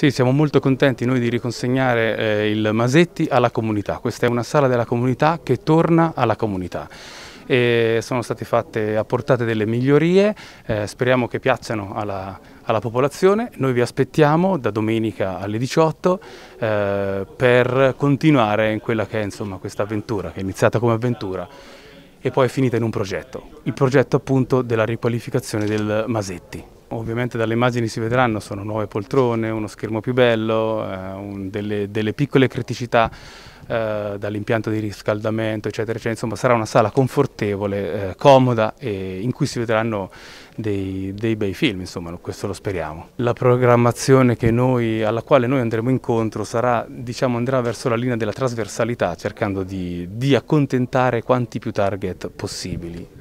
Sì, siamo molto contenti noi di riconsegnare eh, il Masetti alla comunità. Questa è una sala della comunità che torna alla comunità. E sono state fatte, apportate delle migliorie, eh, speriamo che piacciono alla, alla, popolazione. Noi vi aspettiamo da domenica alle 18 eh, per continuare in quella che è insomma, questa avventura, che è iniziata come avventura e poi è finita in un progetto, il progetto appunto della riqualificazione del Masetti. Ovviamente dalle immagini si vedranno, sono nuove poltrone, uno schermo più bello, eh, un, delle, delle, piccole criticità eh, dall'impianto di riscaldamento, eccetera, eccetera. Insomma sarà una sala confortevole, eh, comoda e in cui si vedranno dei, dei, bei film, insomma, questo lo speriamo. La programmazione noi, alla quale noi andremo incontro sarà, diciamo, andrà verso la linea della trasversalità, cercando di, di accontentare quanti più target possibili.